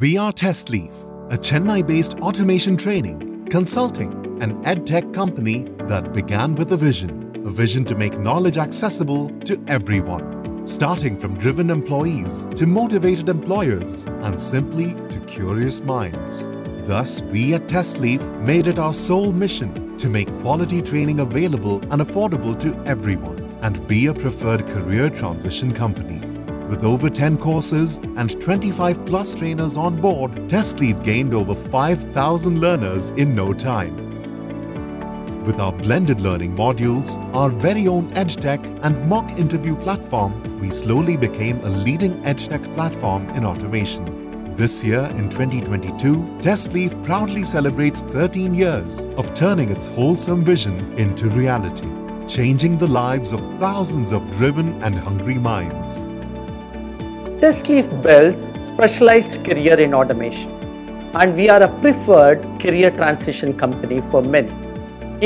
We are TestLeaf, a Chennai based automation training, consulting, and edtech company that began with a vision a vision to make knowledge accessible to everyone. Starting from driven employees to motivated employers and simply to curious minds. Thus, we at TestLeaf made it our sole mission to make quality training available and affordable to everyone and be a preferred career transition company. With over 10 courses and 25 plus trainers on board, TestLeaf gained over 5,000 learners in no time. With our blended learning modules, our very own EdTech and mock interview platform, we slowly became a leading EdTech platform in automation. This year, in 2022, TestLeaf proudly celebrates 13 years of turning its wholesome vision into reality, changing the lives of thousands of driven and hungry minds. TestLeaf builds specialized career in automation and we are a preferred career transition company for many.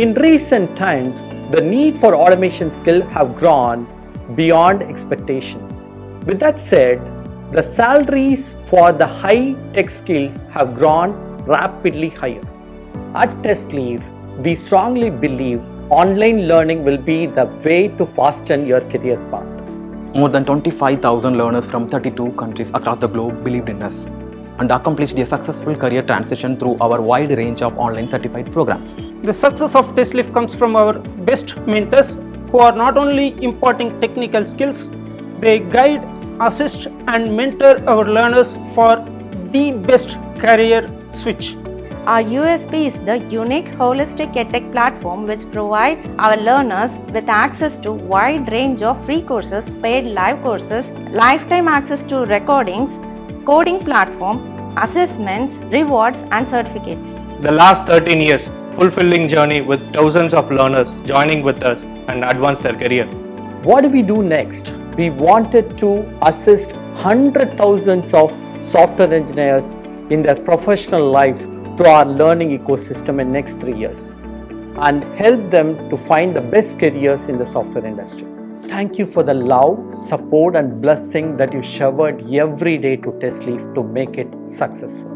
In recent times, the need for automation skill have grown beyond expectations. With that said, the salaries for the high tech skills have grown rapidly higher. At TestLeaf, we strongly believe online learning will be the way to fasten your career path. More than 25,000 learners from 32 countries across the globe believed in us and accomplished a successful career transition through our wide range of online certified programs. The success of TestLeaf comes from our best mentors who are not only imparting technical skills, they guide, assist and mentor our learners for the best career switch. Our USP is the unique holistic edtech platform which provides our learners with access to wide range of free courses, paid live courses, lifetime access to recordings, coding platform, assessments, rewards and certificates. The last 13 years, fulfilling journey with thousands of learners joining with us and advance their career. What do we do next? We wanted to assist hundred thousands of software engineers in their professional lives through our learning ecosystem in next three years and help them to find the best careers in the software industry. Thank you for the love, support and blessing that you showered every day to TestLeaf to make it successful.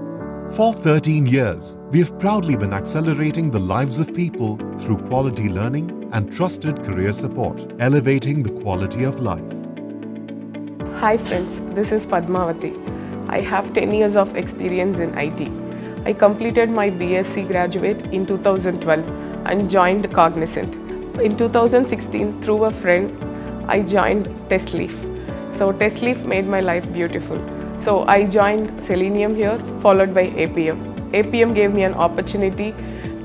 For 13 years, we have proudly been accelerating the lives of people through quality learning and trusted career support, elevating the quality of life. Hi friends, this is Padmavati. I have 10 years of experience in IT. I completed my BSc graduate in 2012 and joined Cognizant. In 2016, through a friend, I joined TestLeaf. So TestLeaf made my life beautiful. So I joined Selenium here, followed by Appium. Appium gave me an opportunity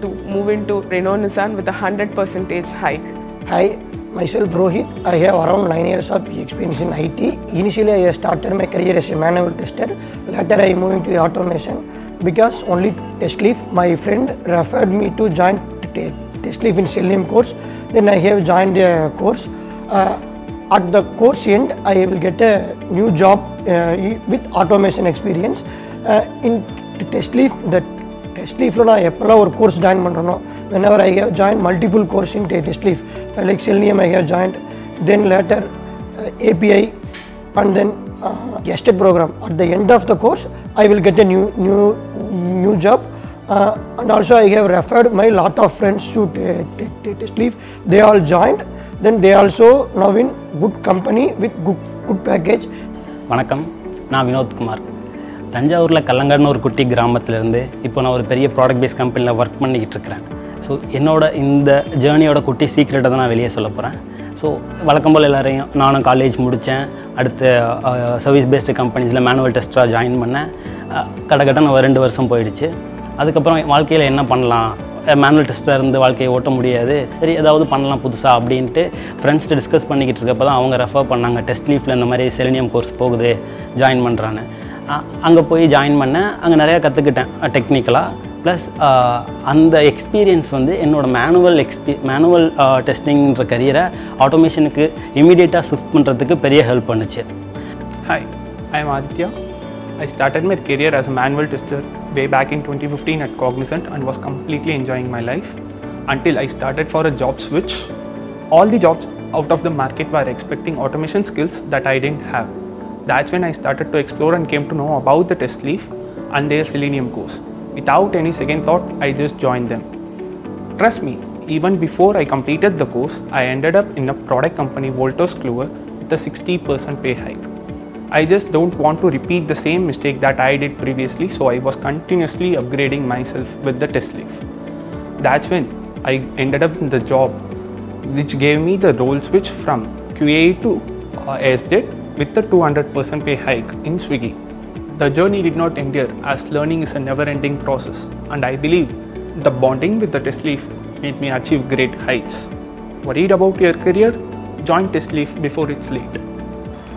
to move into Renault Nissan with a 100% hike. Hi, myself Rohit. I have around 9 years of experience in IT. Initially, I started my career as a manual tester. Later, I moved into automation because only TestLeaf, my friend referred me to join TestLeaf in Selenium course. Then I have joined a course. Uh, at the course end, I will get a new job uh, with automation experience. Uh, in TestLeaf, the TestLeafல நான் எப்போல்லாம் ஒரு course join பண்ணுறனோ whenever I have joined multiple course in TestLeaf, like Selenium I have joined, then later uh, API and then Uh, guested program. At the end of the course, I will get a new new new job. Uh, and also I have referred my lot of friends to test leave. They all joined. Then they also now in good company with good, good package. வணக்கம் நான் வினோத்குமார் தஞ்சாவூரில் கல்லங்காடுன்னு ஒரு குட்டி கிராமத்திலேருந்து இப்போ நான் ஒரு பெரிய ப்ராடக்ட் பேஸ் கம்பெனியில் ஒர்க் பண்ணிக்கிட்டு இருக்கிறேன் ஸோ என்னோட இந்த ஜேர்னியோட குட்டி சீக்ரெட்டை தான் நான் வெளியே சொல்ல போகிறேன் ஸோ வழக்கம் போல் எல்லாரையும் நானும் காலேஜ் முடித்தேன் அடுத்து சர்வீஸ் பேஸ்டு கம்பெனிஸில் மேனுவல் டெஸ்ட்டாக ஜாயின் பண்ணேன் கடகட்டன்னு ரெண்டு வருஷம் போயிடுச்சு. அதுக்கப்புறம் வாழ்க்கையில் என்ன பண்ணலாம்? மேனுவல் டெஸ்ட்டாக இருந்து வாழ்க்கையை ஓட்ட முடியாது. சரி ஏதாவது பண்ணலாம் புதுசாக அப்படின்ட்டு ஃப்ரெண்ட்ஸ்ட்டு டிஸ்கஸ் பண்ணிக்கிட்டு இருக்கப்போ தான் அவங்க ரெஃபர் பண்ணாங்க. டெஸ்ட் லீஃபில் இந்த மாதிரி செலினியம் கோர்ஸ் போகுது ஜாயின் பண்ணுறான்னு அங்கே போய் ஜாயின் பண்ணேன் அங்கே நிறையா கற்றுக்கிட்டேன் டெக்னிக்கலாக ப்ளஸ் uh, அந்த எக்ஸ்பீரியன்ஸ் வந்து என்னோடய மேனுவல் எக்ஸ்பீ மேனுவல் டெஸ்டிங்கிற கரியரை ஆட்டோமேஷனுக்கு இமீடியட்டாக ஷிஃப்ட் பண்ணுறதுக்கு பெரிய ஹெல்ப் பண்ணுச்சு hi I am Aditya I started my career as a manual tester way back in 2015 at Cognizant and was completely enjoying my life until I started for a job switch. All the jobs out of the market were expecting automation skills that I didn't have. That's when I started to explore and came to know about the TestLeaf and their Selenium course. Without any second thought, I just joined them. Trust me, even before I completed the course, I ended up in a product company, Wolters Kluwer, with a 60% pay hike. I just don't want to repeat the same mistake that I did previously, so I was continuously upgrading myself with the test. That's when I ended up in the job, which gave me the role switch from QA to uh, SDET with the 200% pay hike in Swiggy. The journey did not end here as learning is a never ending process, and I believe the bonding with the TestLeaf made me achieve great heights. Worried about your career? Join TestLeaf before it's late.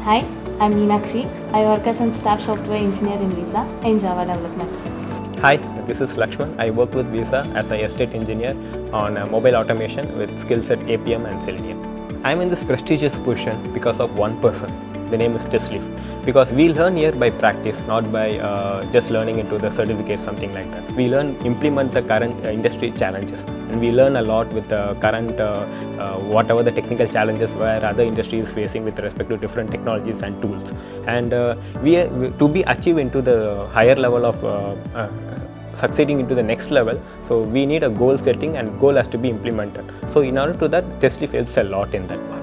Hi, I'm Meenakshi. I work as a staff software engineer in Visa in Java development. Hi, this is Lakshman. I work with Visa as a SDET engineer on mobile automation with skills at Appium and Selenium. I'm in this prestigious position because of one person. The name is TestLeaf. Because we learn here by practice, not by uh, just learning into the certificate, something like that. We learn, implement the current uh, industry challenges, and we learn a lot with the current, uh, uh, whatever the technical challenges where other industry is facing with respect to different technologies and tools. And uh, we, to be achieve into the higher level of succeeding into the next level so we need a goal setting and goal has to be implemented so in order to that testleaf helps a lot in that part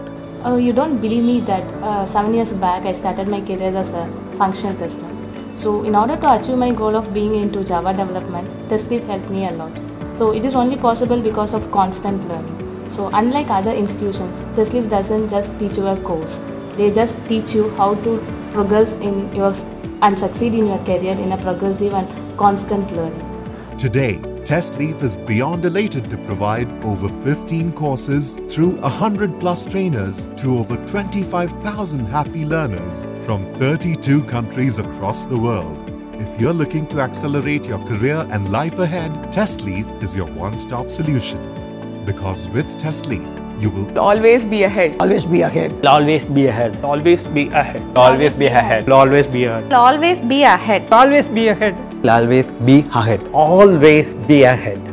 Oh, you don't believe me that uh, seven years back I started my career as a functional tester. So, in order to achieve my goal of being into Java development, TestLeaf helped me a lot. So, it is only possible because of constant learning. So, unlike other institutions, TestLeaf doesn't just teach you a course, they just teach you how to progress in your and succeed in your career in a progressive and constant learning. Today, TestLeaf is beyond elated to provide over 15 courses through 100 plus trainers to over 25,000 happy learners from 32 countries across the world. If you're looking to accelerate your career and life ahead, TestLeaf is your one-stop solution. Because with TestLeaf, you will always be ahead. Always be ahead. Always be ahead. Always be ahead. always be ahead Always be ahead. Always be ahead. Always be ahead. Always be ahead. Always be ahead.